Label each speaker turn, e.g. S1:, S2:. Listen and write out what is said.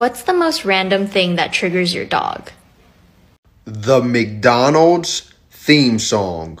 S1: What's the most random thing that triggers your dog?
S2: The McDonald's theme song.